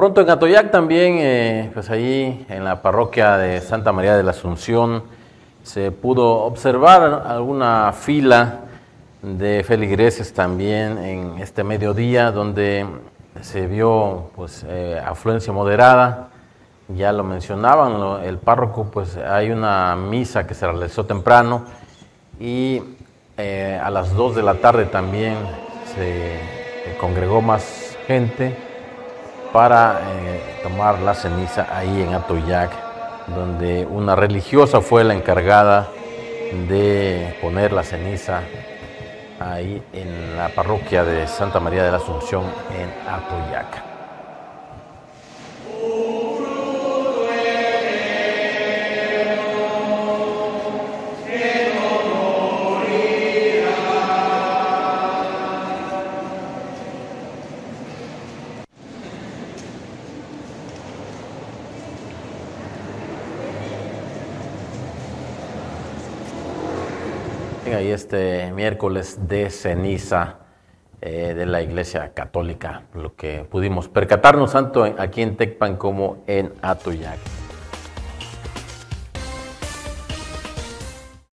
Pronto en Atoyac también, eh, pues ahí en la parroquia de Santa María de la Asunción, se pudo observar alguna fila de feligreses también en este mediodía, donde se vio pues eh, afluencia moderada. Ya lo mencionaban, el párroco, pues hay una misa que se realizó temprano y eh, a las 2 de la tarde también se congregó más gente para eh, tomar la ceniza ahí en Atoyac, donde una religiosa fue la encargada de poner la ceniza ahí en la parroquia de Santa María de la Asunción en Atoyac. Ahí este miércoles de ceniza eh, de la Iglesia Católica, lo que pudimos percatarnos tanto aquí en Tecpan como en Atoyac.